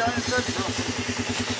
down in Central.